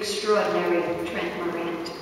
extraordinary Trent Morant.